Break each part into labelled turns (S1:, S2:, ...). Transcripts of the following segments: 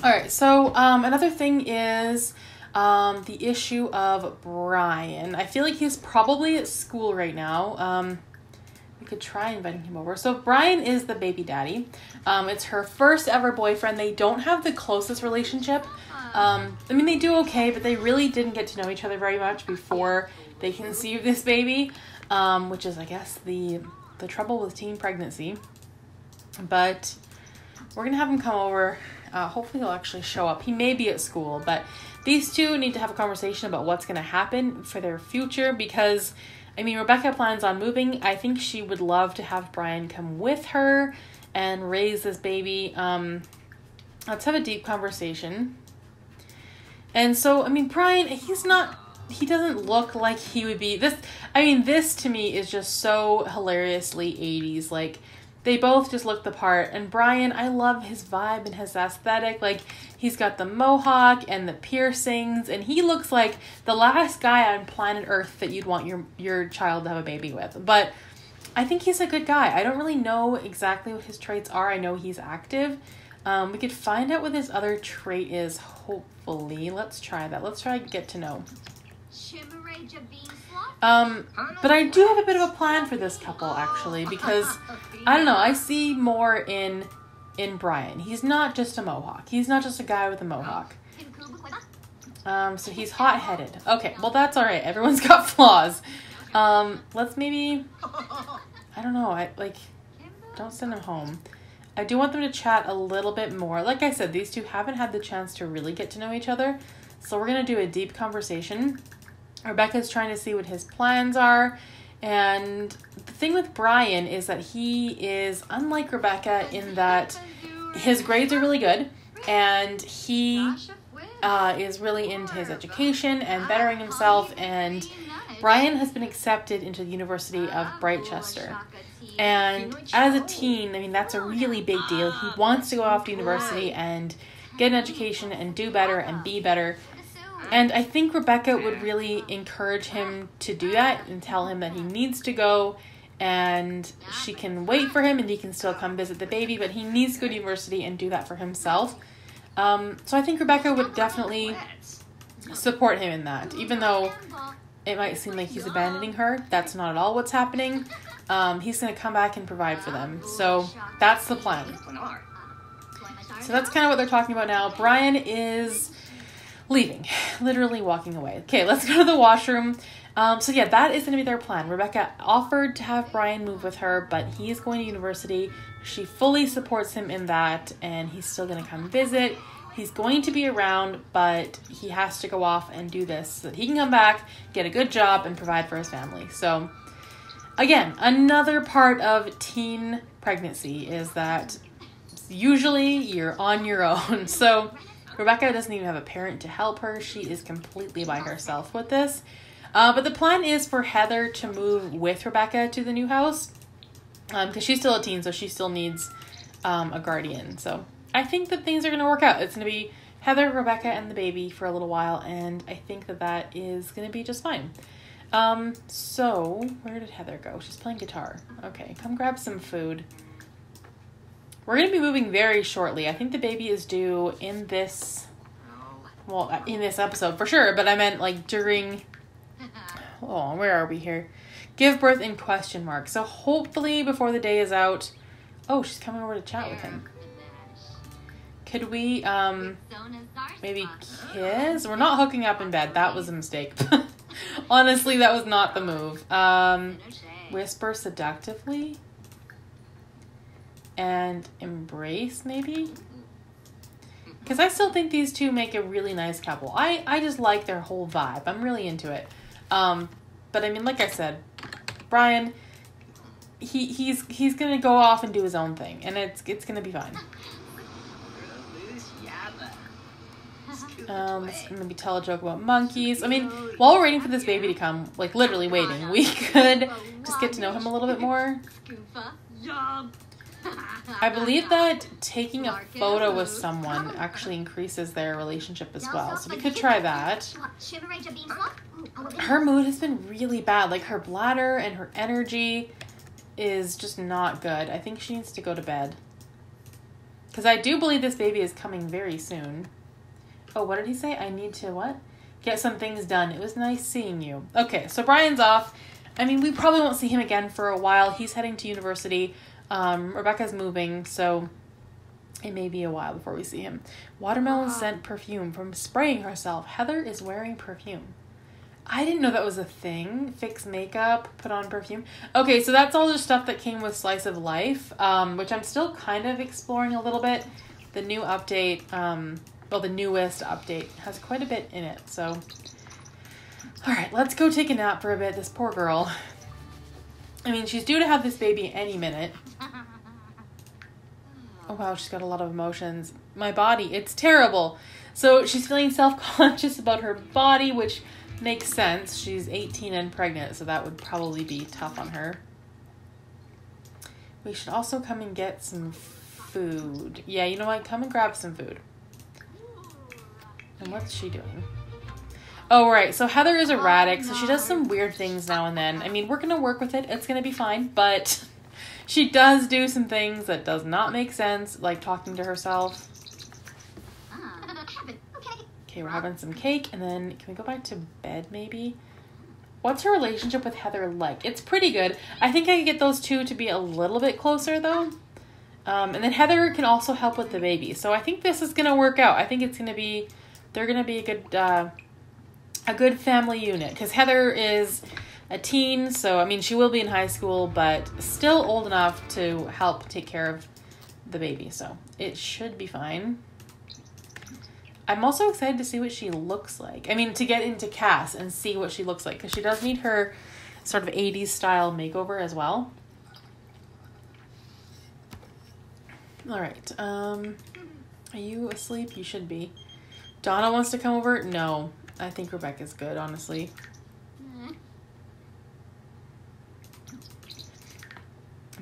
S1: All right. So um, another thing is um, the issue of Brian. I feel like he's probably at school right now. Um, we could try inviting him over. So Brian is the baby daddy. Um, it's her first ever boyfriend. They don't have the closest relationship. Um, I mean, they do okay, but they really didn't get to know each other very much before they conceived this baby, um, which is, I guess, the the trouble with teen pregnancy. But we're gonna have him come over. Uh, hopefully, he'll actually show up. He may be at school, but these two need to have a conversation about what's gonna happen for their future because. I mean, Rebecca plans on moving. I think she would love to have Brian come with her and raise this baby. Um, let's have a deep conversation. And so, I mean, Brian, he's not, he doesn't look like he would be this. I mean, this to me is just so hilariously 80s. Like, they both just look the part. And Brian, I love his vibe and his aesthetic. Like, he's got the mohawk and the piercings, and he looks like the last guy on planet Earth that you'd want your, your child to have a baby with. But I think he's a good guy. I don't really know exactly what his traits are. I know he's active. Um, we could find out what his other trait is, hopefully. Let's try that. Let's try to get to know. Um, but I do have a bit of a plan for this couple, actually, because I don't know. I see more in in Brian. He's not just a mohawk. He's not just a guy with a mohawk. Um, so he's hot headed. Okay, well that's all right. Everyone's got flaws. Um, let's maybe. I don't know. I like. Don't send him home. I do want them to chat a little bit more. Like I said, these two haven't had the chance to really get to know each other. So we're going to do a deep conversation. Rebecca's trying to see what his plans are. And the thing with Brian is that he is unlike Rebecca in that his grades are really good and he uh, is really into his education and bettering himself. And Brian has been accepted into the University of Britechester. And as a teen, I mean, that's a really big deal. He wants to go off to university and get an education and do better and be better. And I think Rebecca would really encourage him to do that and tell him that he needs to go and she can wait for him and he can still come visit the baby, but he needs to go to university and do that for himself. Um, so I think Rebecca would definitely support him in that, even though it might seem like he's abandoning her. That's not at all what's happening. Um, he's going to come back and provide for them. So that's the plan. So that's kind of what they're talking about now. Brian is leaving, literally walking away. Okay, let's go to the washroom. Um, so yeah, that is going to be their plan. Rebecca offered to have Brian move with her, but he's going to university. She fully supports him in that, and he's still going to come visit. He's going to be around, but he has to go off and do this so that he can come back, get a good job, and provide for his family. So, again, another part of teen pregnancy is that usually you're on your own. So, Rebecca doesn't even have a parent to help her. She is completely by herself with this. Uh, but the plan is for Heather to move with Rebecca to the new house because um, she's still a teen, so she still needs um, a guardian. So I think that things are going to work out. It's going to be Heather, Rebecca, and the baby for a little while, and I think that that is going to be just fine. Um, so where did Heather go? She's playing guitar. Okay, come grab some food. We're going to be moving very shortly. I think the baby is due in this, well, in this episode for sure, but I meant like during, oh, where are we here? Give birth in question mark. So hopefully before the day is out, oh, she's coming over to chat with him. Could we, um, maybe kiss? We're not hooking up in bed. That was a mistake. Honestly, that was not the move. Um, whisper seductively? And embrace maybe? Because i still think these two make a really nice couple. I i just like their whole vibe. I'm really into it. Um but i mean like i said brian he he's he's gonna go off and do his own thing and it's it's gonna be fine. Um, maybe tell a joke about monkeys. I mean, while we're waiting for this baby to come, like literally waiting, we could just get to know him a little bit more. I believe that taking a photo with someone actually increases their relationship as well. So we could try that. Her mood has been really bad. Like her bladder and her energy is just not good. I think she needs to go to bed. Because I do believe this baby is coming very soon. Oh, what did he say? I need to what? Get some things done. It was nice seeing you. Okay, so Brian's off. I mean, we probably won't see him again for a while. He's heading to university. Um, Rebecca's moving, so it may be a while before we see him. Watermelon scent perfume from spraying herself. Heather is wearing perfume. I didn't know that was a thing. Fix makeup, put on perfume. Okay, so that's all the stuff that came with Slice of Life, um, which I'm still kind of exploring a little bit. The new update, um, well, the newest update has quite a bit in it. So, all right, let's go take a nap for a bit. This poor girl. I mean, she's due to have this baby any minute. Oh wow, she's got a lot of emotions. My body, it's terrible. So she's feeling self conscious about her body, which makes sense. She's 18 and pregnant, so that would probably be tough on her. We should also come and get some food. Yeah, you know what? Come and grab some food. And what's she doing? Oh, right. So Heather is erratic, so she does some weird things now and then. I mean, we're going to work with it. It's going to be fine, but she does do some things that does not make sense, like talking to herself. Okay, we're having some cake, and then can we go back to bed maybe? What's her relationship with Heather like? It's pretty good. I think I can get those two to be a little bit closer though. Um, and then Heather can also help with the baby. So I think this is gonna work out. I think it's gonna be, they're gonna be a good, uh, a good family unit because Heather is a teen, so I mean she will be in high school, but still old enough to help take care of the baby. So it should be fine. I'm also excited to see what she looks like. I mean, to get into CAS and see what she looks like because she does need her sort of 80s style makeover as well. All right. Um, are you asleep? You should be. Donna wants to come over? No. I think Rebecca's good, honestly.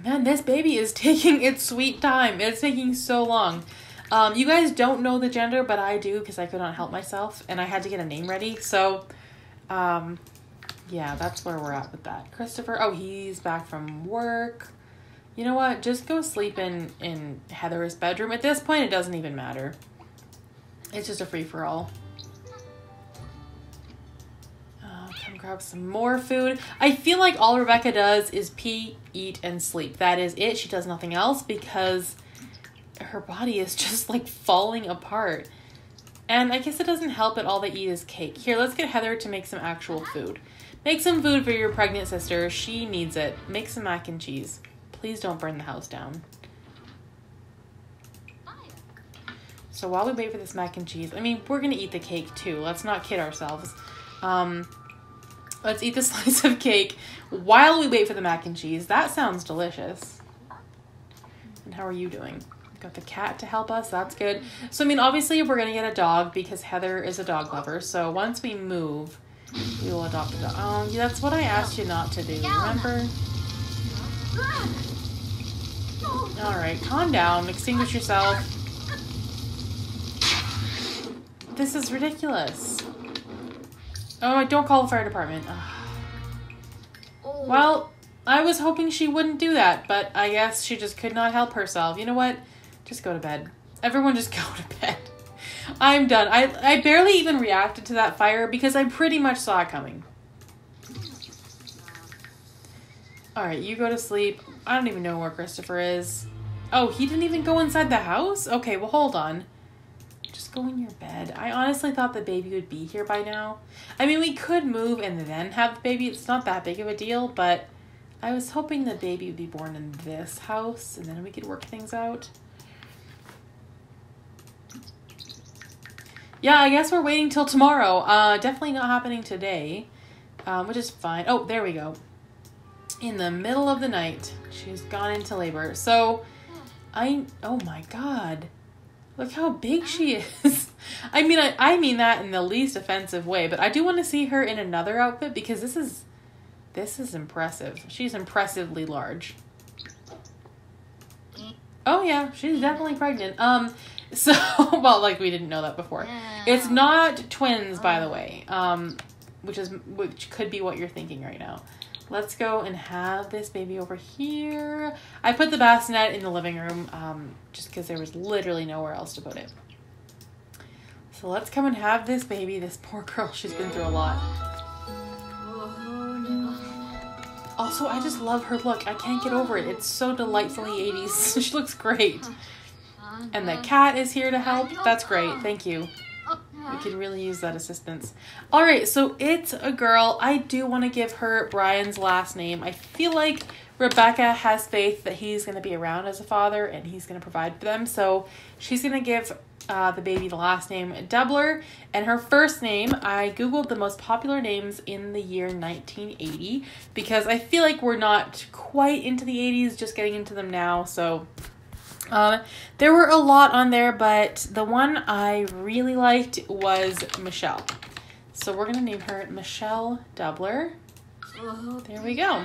S1: Man, this baby is taking its sweet time. It's taking so long. Um, you guys don't know the gender, but I do because I could not help myself and I had to get a name ready. So, um, yeah, that's where we're at with that. Christopher, oh, he's back from work. You know what? Just go sleep in, in Heather's bedroom. At this point, it doesn't even matter. It's just a free for all. Come grab some more food. I feel like all Rebecca does is pee, eat, and sleep. That is it. She does nothing else because her body is just like falling apart. And I guess it doesn't help that all they eat is cake. Here, let's get Heather to make some actual food. Make some food for your pregnant sister. She needs it. Make some mac and cheese. Please don't burn the house down. So while we wait for this mac and cheese, I mean, we're to eat the cake too. Let's not kid ourselves. Um, let's eat the slice of cake while we wait for the mac and cheese. That sounds delicious. And how are you doing? Got the cat to help us. That's good. So, I mean, obviously, we're going to get a dog because Heather is a dog lover. So, once we move, we will adopt a dog. Oh, yeah, that's what I asked you not to do. Remember? All right, calm down. Extinguish yourself. This is ridiculous. Oh, don't call the fire department. Ugh. Oh. Well, I was hoping she wouldn't do that, but I guess she just could not help herself. You know what? Just go to bed. Everyone just go to bed. I'm done. I, I barely even reacted to that fire because I pretty much saw it coming. Alright, you go to sleep. I don't even know where Christopher is. Oh, he didn't even go inside the house? Okay, well, hold on. Go in your bed. I honestly thought the baby would be here by now. I mean, we could move and then have the baby. It's not that big of a deal, but I was hoping the baby would be born in this house and then we could work things out. Yeah, I guess we're waiting till tomorrow. Uh, definitely not happening today, um, which is fine. Oh, there we go. In the middle of the night, she's gone into labor. So, I oh my god, look how big she is. I mean, I, I mean that in the least offensive way, but I do want to see her in another outfit because this is this is impressive. She's impressively large. Oh yeah, she's definitely pregnant. Um, so, well, like we didn't know that before. It's not twins, by the way. Um, which is which could be what you're thinking right now. Let's go and have this baby over here. I put the bassinet in the living room um, just because there was literally nowhere else to put it. So let's come and have this baby. This poor girl, she's been through a lot. Also, I just love her look. I can't get over it. It's so delightfully 80s. she looks great. And the cat is here to help. That's great. Thank you. We could really use that assistance. All right, so it's a girl. I do want to give her Brian's last name. I feel like Rebecca has faith that he's going to be around as a father and he's going to provide for them. So she's going to give uh, the baby the last name Dubler. And her first name, I Googled the most popular names in the year 1980 because I feel like we're not quite into the 80s, just getting into them now. So uh, there were a lot on there, but the one I really liked was Michelle. So we're going to name her Michelle Dubler. There we go.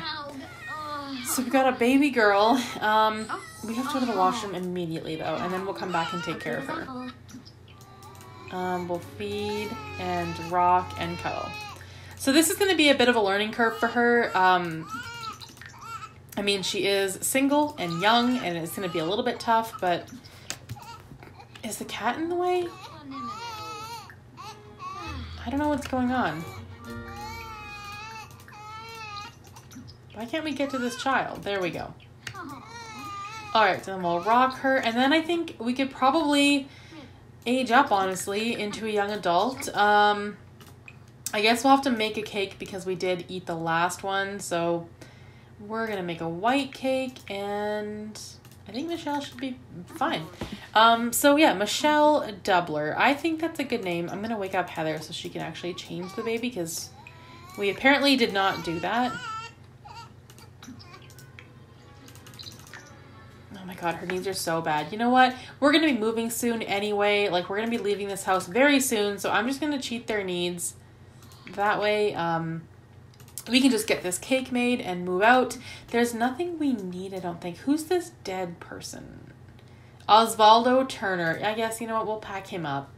S1: So we've got a baby girl. Um, we have to go to the washroom immediately, though, and then we'll come back and take care of her. Um, we'll feed and rock and cuddle. So this is going to be a bit of a learning curve for her. Um, I mean, she is single and young, and it's going to be a little bit tough, but is the cat in the way? I don't know what's going on. Why can't we get to this child? There we go. All right, so then we'll rock her, and then I think we could probably age up, honestly, into a young adult. Um, I guess we'll have to make a cake because we did eat the last one, so we're gonna make a white cake, and I think Michelle should be fine. Um, so yeah, Michelle Dubler. I think that's a good name. I'm gonna wake up Heather so she can actually change the baby because we apparently did not do that. Oh my god, her needs are so bad. You know what? We're gonna be moving soon anyway. Like we're gonna be leaving this house very soon, so I'm just gonna cheat their needs. That way, um, we can just get this cake made and move out. There's nothing we need, I don't think. Who's this dead person? Osvaldo Turner. I guess, you know what, we'll pack him up.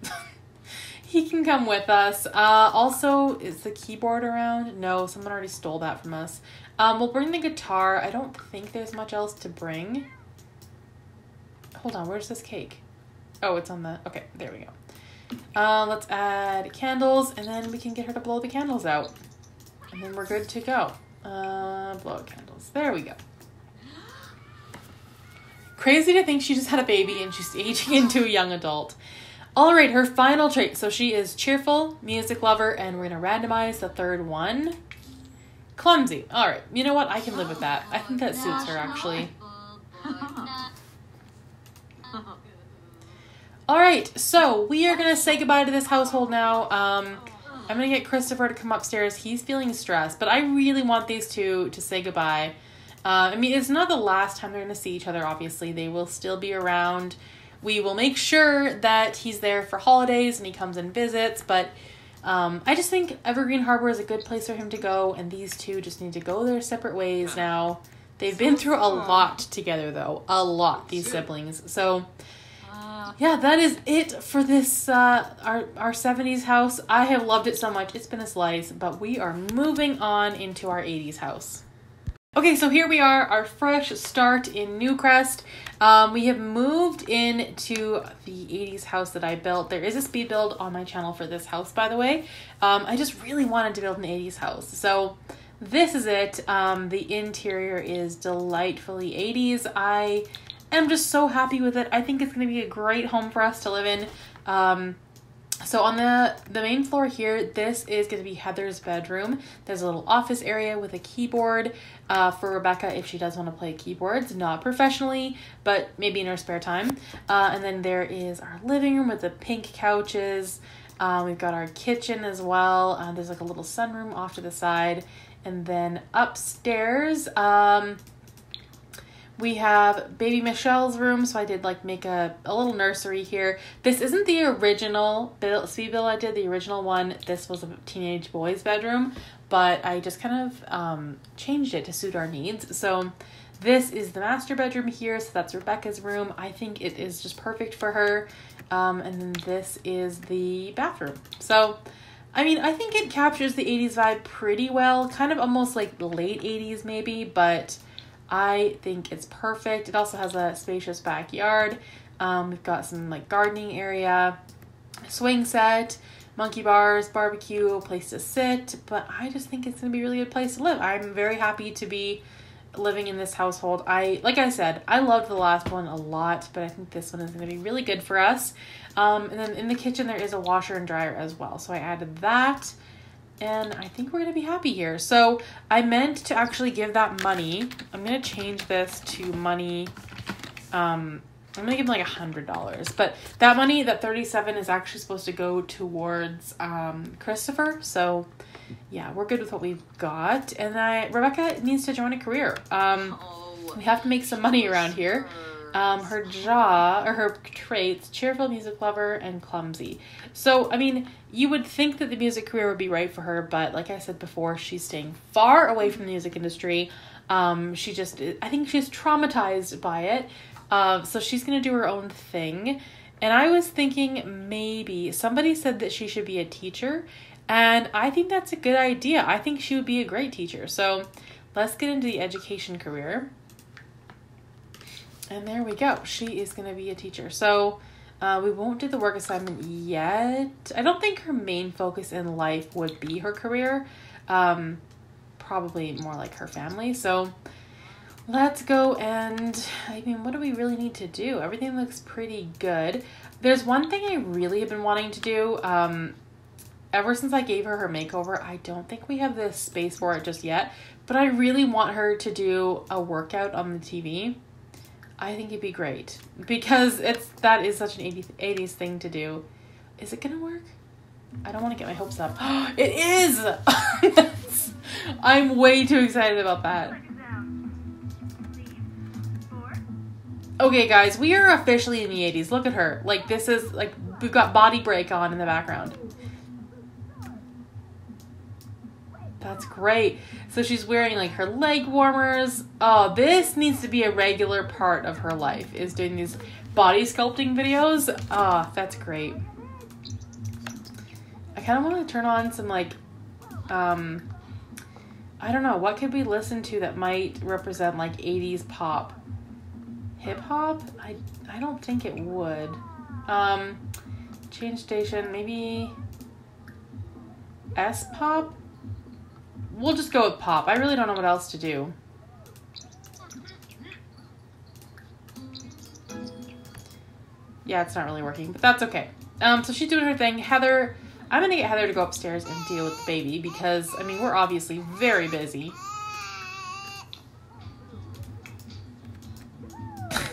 S1: he can come with us. Uh, also, is the keyboard around? No, someone already stole that from us. Um, we'll bring the guitar. I don't think there's much else to bring. Hold on, where's this cake? Oh, it's on the, okay, there we go. Uh, let's add candles, and then we can get her to blow the candles out. And then we're good to go. Uh, blow out candles. There we go. Crazy to think she just had a baby and she's aging into a young adult. All right, her final trait. So she is cheerful, music lover, and we're going to randomize the third one. Clumsy. All right, you know what? I can live with that. I think that suits her actually. All right, so we are going to say goodbye to this household now. Um, I'm gonna get Christopher to come upstairs. He's feeling stressed, but I really want these two to say goodbye. Uh, I mean, it's not the last time they're gonna see each other. Obviously, they will still be around. We will make sure that he's there for holidays and he comes and visits. But um, I just think Evergreen Harbor is a good place for him to go, and these two just need to go their separate ways now. They've been through a lot together, though, a lot. These siblings, so yeah, that is it for this uh, our our 70s house. I have loved it so much. It's been a slice, but we are moving on into our 80s house. Okay, so here we are, our fresh start in Newcrest. Um, we have moved into the 80s house that I built. There is a speed build on my channel for this house, by the way. Um, I just really wanted to build an 80s house. So this is it. Um, the interior is delightfully 80s. I am just so happy with it. I think it's going to be a great home for us to live in. Um, so on the the main floor here, this is going to be Heather's bedroom. There's a little office area with a keyboard uh, for Rebecca if she does want to play keyboards, not professionally, but maybe in her spare time. Uh, and then there is our living room with the pink couches. Uh, we've got our kitchen as well. Uh, there's like a little sunroom off to the side. And then upstairs, um, we have baby Michelle's room, so I did like make a, a little nursery here. This isn't the original bill, speed bill I did, the original one. This was a teenage boy's bedroom, but I just kind of um, changed it to suit our needs. So this is the master bedroom here, so that's Rebecca's room. I think it is just perfect for her. Um, and then this is the bathroom. So I mean, I think it captures the 80s vibe pretty well, kind of almost like late 80s maybe, but I think it's perfect. It also has a spacious backyard. Um, we've got some like gardening area, swing set, monkey bars, barbecue, place to sit, but I just think it's going to be a really good place to live. I'm very happy to be living in this household. I like I said, I loved the last one a lot, but I think this one is going to be really good for us. Um, and then in the kitchen there is a washer and dryer as well, so I added that. And I think we're gonna be happy here. So I meant to actually give that money. I'm gonna change this to money. Um, I'm gonna give him like a hundred dollars, but that money, that thirty-seven, is actually supposed to go towards um, Christopher. So yeah, we're good with what we've got. And I Rebecca needs to join a career. Um, we have to make some money around here. Um, her jaw or her traits cheerful music lover and clumsy. So i mean you would think that the music career would be right for her but like i said before she's staying far away from the music industry. Um, she just i think she's traumatized by it. Uh, so she's gonna do her own thing. And i was thinking maybe somebody said that she should be a teacher and i think that's a good idea. I think she would be a great teacher. So let's get into the education career and there we go. She is going to be a teacher. So uh, we won't do the work assignment yet. I don't think her main focus in life would be her career. Um, probably more like her family. So let's go and I mean, what do we really need to do? Everything looks pretty good. There's one thing I really have been wanting to do. Um, ever since I gave her her makeover, I don't think we have the space for it just yet. But I really want her to do a workout on the TV. I think it'd be great because it's that is such an 80s, 80s thing to do. Is it gonna work? I don't want to get my hopes up. it is. I'm way too excited about that. Okay, guys, we are officially in the 80s. Look at her. Like this is like we've got body break on in the background. That's great. So she's wearing like her leg warmers. Oh, this needs to be a regular part of her life is doing these body sculpting videos. Ah, oh, that's great. I kind of want to turn on some like um I don't know, what could we listen to that might represent like 80s pop? Hip hop? I I don't think it would. Um change station, maybe S pop? We'll just go with pop. I really don't know what else to do. Yeah, it's not really working, but that's okay. Um, so she's doing her thing. Heather, I'm gonna get Heather to go upstairs and deal with the baby because, I mean, we're obviously very busy.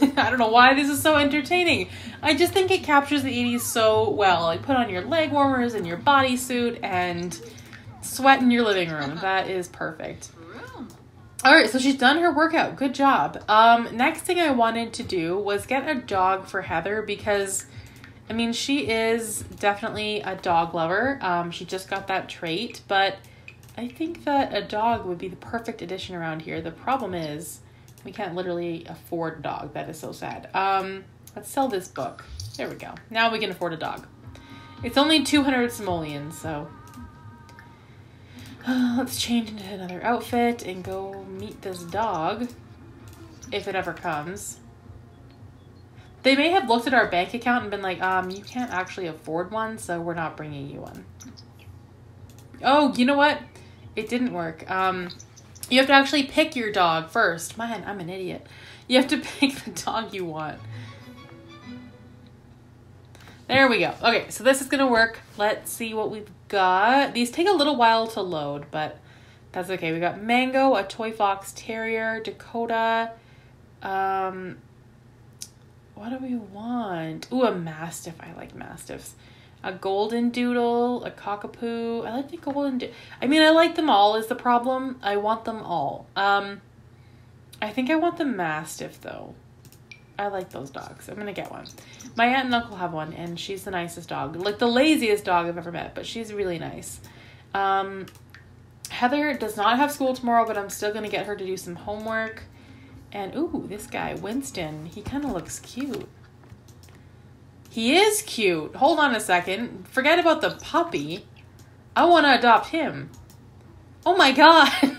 S1: I don't know why this is so entertaining. I just think it captures the 80s so well. Like, put on your leg warmers and your bodysuit and sweat in your living room. That is perfect. All right, so she's done her workout. Good job. Um, next thing I wanted to do was get a dog for Heather because, I mean, she is definitely a dog lover. Um, she just got that trait, but I think that a dog would be the perfect addition around here. The problem is we can't literally afford a dog. That is so sad. Um, let's sell this book. There we go. Now we can afford a dog. It's only 200 simoleons, so let's change into another outfit and go meet this dog. If it ever comes. They may have looked at our bank account and been like, um, you can't actually afford one, so we're not bringing you one. Oh, you know what? It didn't work. Um, you have to actually pick your dog first. Man, I'm an idiot. You have to pick the dog you want. There we go. Okay, so this is to work. Let's see what we've got. These take a little while to load, but that's okay. We got Mango, a Toy Fox Terrier, Dakota. Um, what do we want? Ooh, a Mastiff. I like Mastiffs. A Golden Doodle, a Cockapoo. I like the Golden Do- I mean, I like them all is the problem. I want them all. Um, I think I want the Mastiff, though. I like those dogs. I'm gonna get one. My aunt and uncle have one, and she's the nicest dog. Like the laziest dog I've ever met, but she's really nice. Um, Heather does not have school tomorrow, but I'm still gonna get her to do some homework. And ooh, this guy, Winston, he kind of looks cute. He is cute. Hold on a second. Forget about the puppy. I want to adopt him. Oh my god.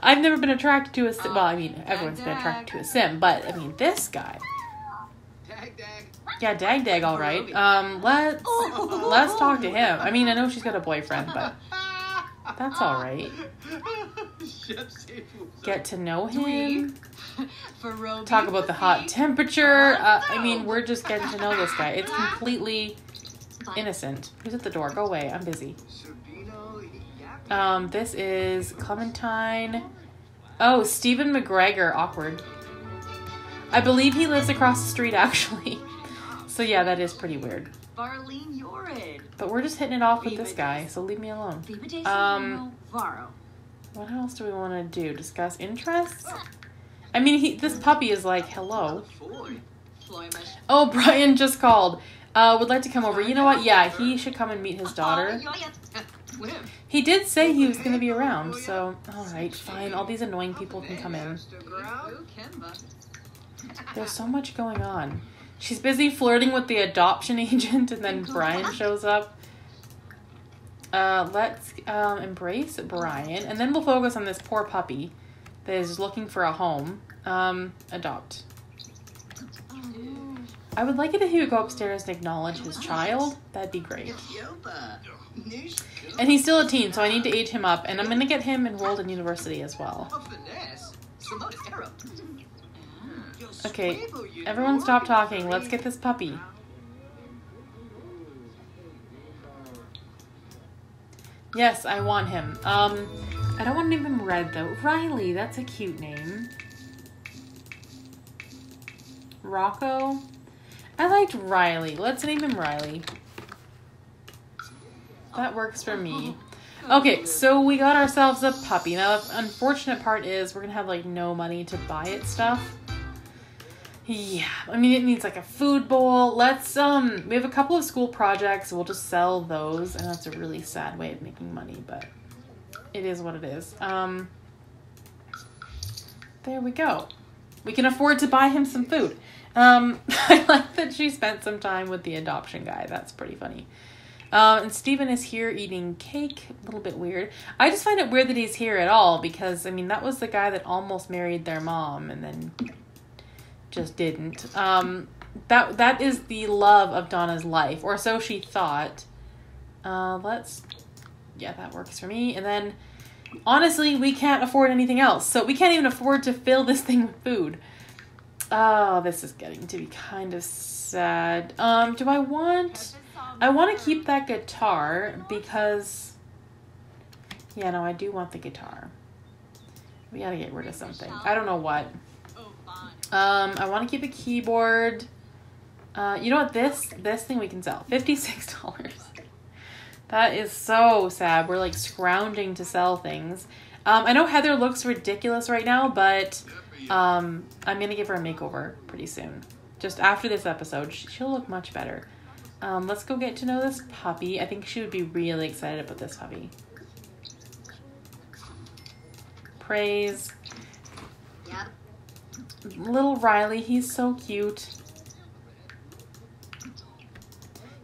S1: I've never been attracted to a sim. Well, I mean, everyone's been attracted to a sim, but I mean, this guy.
S2: Dag dag.
S1: Yeah, Dag Dag, all right. Um, let's let's talk to him. I mean, I know she's got a boyfriend, but that's all right. Get to know him. Talk about the hot temperature. Uh, I mean, we're just getting to know this guy. It's completely innocent. Who's at the door? Go away. I'm busy. Um, this is Clementine. Oh, Stephen McGregor. Awkward. I believe he lives across the street, actually. So yeah, that is pretty weird.
S3: Yorid.
S1: But we're just hitting it off with this guy, so leave me alone. Um, what else do we want to do? Discuss interests? I mean, he, this puppy is like, hello. Oh, Brian just called. Uh, would like to come over. You know what? Yeah, he should come and meet his daughter. He did say he was going to be around, so alright, fine. All these annoying people can come in. There's so much going on. She's busy flirting with the adoption agent, and then Brian shows up. Uh, let's um, embrace Brian, and then we'll focus on this poor puppy that is looking for a home. Um, adopt. I would like it if he would go upstairs and acknowledge his child. That'd be great. And he's still a teen, so I need to age him up, and I'm gonna get him enrolled in university as well. Okay, everyone stop talking. Let's get this puppy. Yes, I want him. Um, I don't want to name him Red though. Riley, that's a cute name. Rocco. I liked Riley. Let's name him Riley. That works for me. Okay, so we got ourselves a puppy. Now, the unfortunate part is we're gonna have like no money to buy it stuff. Yeah, I mean it needs like a food bowl. Let's um, we have a couple of school projects. We'll just sell those, and that's a really sad way of making money, but it is what it is. Um, there we go. We can afford to buy him some food. Um, I like that she spent some time with the adoption guy. That's pretty funny. Um, and Stephen is here eating cake. A little bit weird. I just find it weird that he's here at all because, I mean, that was the guy that almost married their mom and then just didn't. Um, that that is the love of Donna's life, or so she thought. Uh, let's, yeah, that works for me. And then, honestly, we can't afford anything else, so we can't even afford to fill this thing with food. Oh, this is getting to be kind of sad. Um, do I want? I want to keep that guitar because, yeah, no, I do want the guitar. We gotta get rid of something. I don't know what. Um, I want to keep a keyboard. Uh, you know what? This this thing we can sell fifty six dollars. That is so sad. We're like scrounging to sell things. Um, I know Heather looks ridiculous right now, but um, I'm gonna give her a makeover pretty soon. Just after this episode, she'll look much better. Um, let's go get to know this puppy. I think she would be really excited about this puppy. Praise. Little Riley, he's so cute.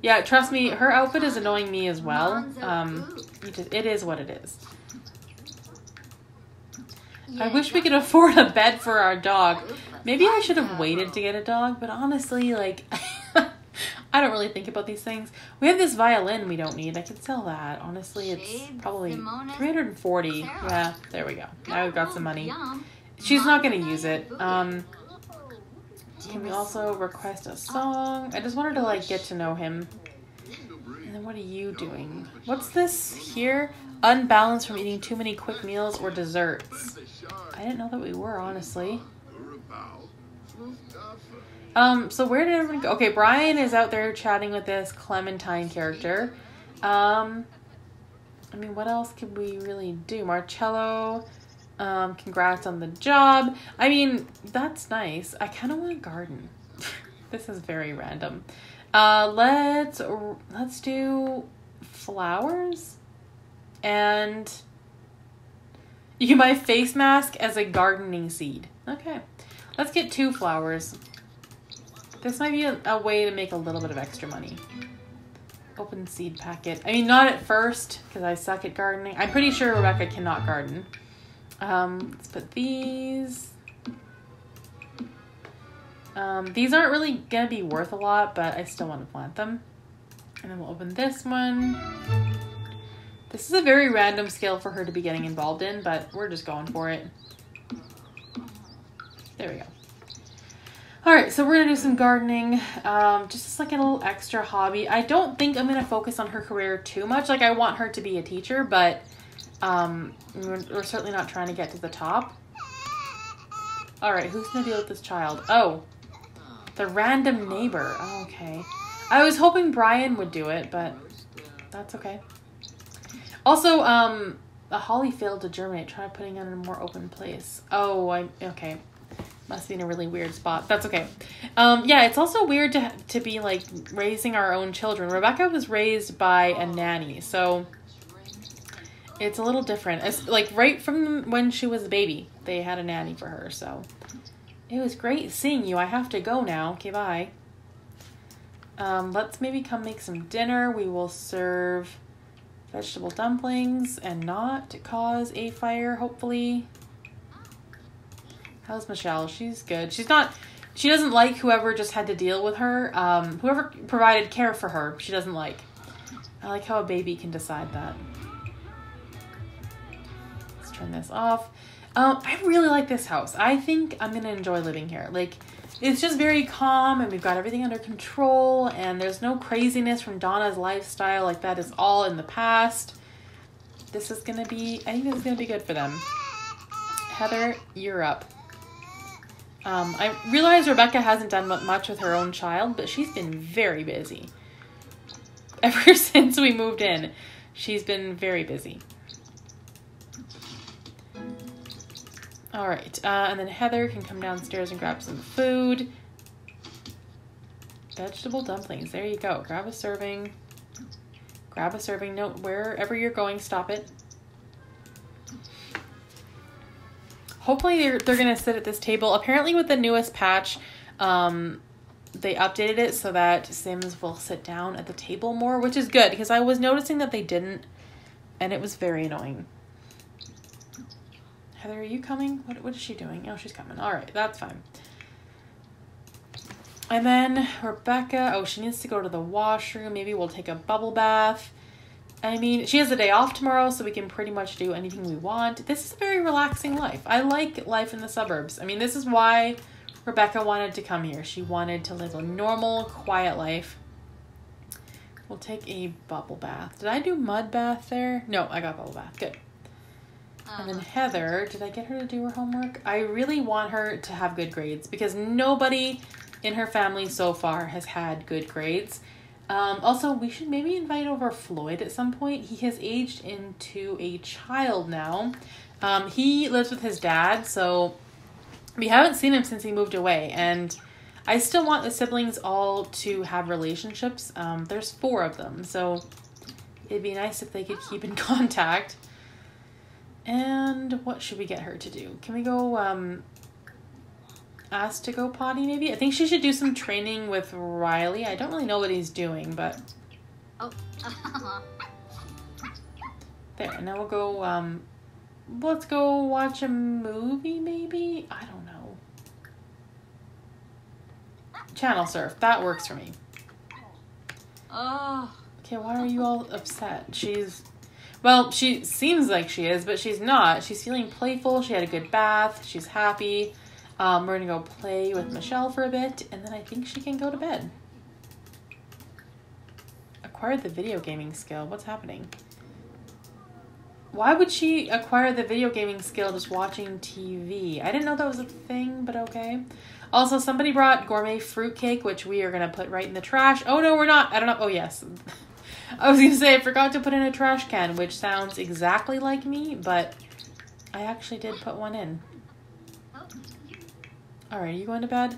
S1: Yeah, trust me, her outfit is annoying me as well. Um, just, it is what it is. I wish we could afford a bed for our dog. Maybe I should have waited to get a dog, but honestly, like, I don't really think about these things. We have this violin we don't need. I could sell that. Honestly, it's probably 340. Yeah, there we go. Now we've got some money. She's not going to use it. Um, can we also request a song? I just wanted to, like, get to know him. And then what are you doing? What's this here? Unbalanced from eating too many quick meals or desserts. I didn't know that we were, honestly. Um, so where did everyone go? Okay, Brian is out there chatting with this Clementine character. Um, I mean, what else could we really do? Marcello, um, congrats on the job. I mean, that's nice. I kind of want a garden. this is very random. Uh, let's let's do flowers, and you can buy face mask as a gardening seed. Okay, let's get two flowers. This might be a, a way to make a little bit of extra money. Open seed packet. I mean, not at first because I suck at gardening. I'm pretty sure Rebecca cannot garden. Um, let's put these. Um, these aren't really gonna be worth a lot, but I still want to plant them. And then we'll open this one. This is a very random skill for her to be getting involved in, but we're just going for it. There we go. All right, so we're gonna do some gardening, um, just like a little extra hobby. I don't think I'm gonna focus on her career too much. Like I want her to be a teacher, but um, we're, we're certainly not trying to get to the top. All right, who's gonna deal with this child? Oh, the random neighbor. Oh, okay. I was hoping Brian would do it, but that's okay. Also, um, the holly failed to germinate. Try putting it in a more open place. Oh, I okay. Must be in a really weird spot. That's okay. Um, yeah, it's also weird to to be like raising our own children. Rebecca was raised by a nanny, so it's a little different. It's like right from when she was a baby, they had a nanny for her. So it was great seeing you. I have to go now. Okay, bye. Um, let's maybe come make some dinner. We will serve vegetable dumplings and not cause a fire, hopefully. How's Michelle? She's good. She's not. She doesn't like whoever just had to deal with her. Um, whoever provided care for her, she doesn't like. I like how a baby can decide that. Let's turn this off. Um, I really like this house. I think I'm gonna enjoy living here. Like, it's just very calm, and we've got everything under control, and there's no craziness from Donna's lifestyle. Like that is all in the past. This is gonna be. I think this is gonna be good for them. Heather, you're up. Um, I realize Rebecca hasn't done much with her own child, but she's been very busy. Ever since we moved in, she's been very busy. All right, uh, and then Heather can come downstairs and grab some food. Vegetable dumplings. There you go. Grab a serving. Grab a serving. No, wherever you're going, stop it. Hopefully they're, they're going to sit at this table. Apparently with the newest patch, um, they updated it so that Sims will sit down at the table more, which is good because I was noticing that they didn't, and it was very annoying. Heather, are you coming? What, what is she doing? Oh, she's coming. All right, that's fine. And then Rebecca, oh, she needs to go to the washroom. Maybe we'll take a bubble bath. I mean, she has a day off tomorrow, so we can pretty much do anything we want. This is a very relaxing life. I like life in the suburbs. I mean, this is why Rebecca wanted to come here. She wanted to live a normal, quiet life. We'll take a bubble bath. Did I do mud bath there? No, I got bubble bath. Good. And then um. Heather, did I get her to do her homework? I really want her to have good grades because nobody in her family so far has had good grades. Um, also, we should maybe invite over Floyd at some point. He has aged into a child now. Um, he lives with his dad, so we haven't seen him since he moved away. And I still want the siblings all to have relationships. Um, there's four of them, so it'd be nice if they could keep in contact. And what should we get her to do? Can we go um ask to go potty maybe? I think she should do some training with Riley. I don't really know what he's doing, but
S3: Oh.
S1: there. And now we'll go um let's go watch a movie maybe? I don't know. Channel surf. That works for me.
S3: oh.
S1: Okay, why are you all upset? She's well, she seems like she is, but she's not. She's feeling playful. She had a good bath. She's happy. Um, we're gonna go play with Michelle for a bit, and then I think she can go to bed. Acquired the video gaming skill. What's happening? Why would she acquire the video gaming skill just watching TV? I didn't know that was a thing, but okay. Also, somebody brought gourmet fruitcake, which we are gonna put right in the trash. Oh no, we're not. I don't know. Oh yes. I was gonna say I forgot to put in a trash can, which sounds exactly like me, but I actually did put one in. All right, are you going to bed?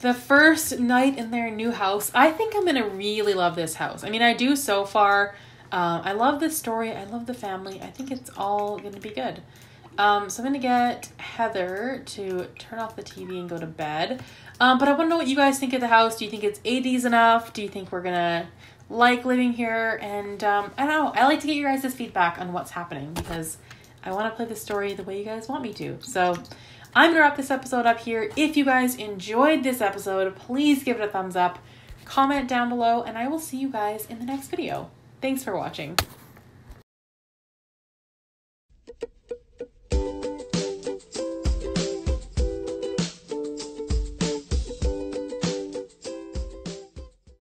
S1: The first night in their new house, I think I'm gonna really love this house. I mean, I do so far. Um, I love the story. I love the family. I think it's all gonna be good. Um, so I'm gonna get Heather to turn off the TV and go to bed. Um, but I want to know what you guys think of the house. Do you think it's 80s enough? Do you think we're gonna like living here. And um, I don't know, I like to get your guys' feedback on what's happening because I want to play the story the way you guys want me to. So I'm gonna wrap this episode up here. If you guys enjoyed this episode, please give it a thumbs up, comment down below, and I will see you guys in the next video. Thanks for watching.